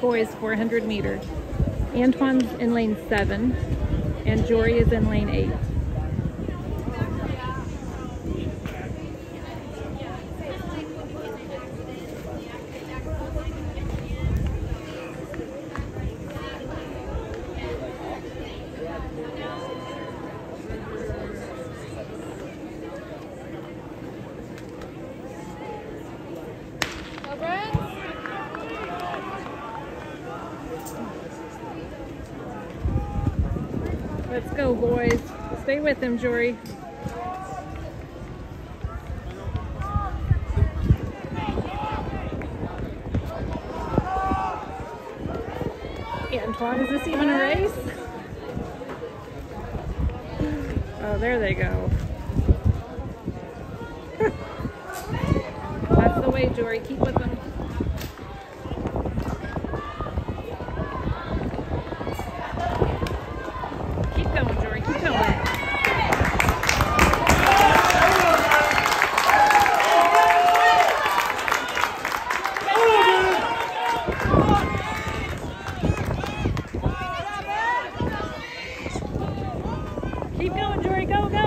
boys 400 meters. Antoine's in lane seven and Jory is in lane eight. Let's go, boys. Stay with him, Jory. Antoine, is this even a race? Oh, there they go. That's the way, Jory. Keep with them. Keep going, Jory. Go, go.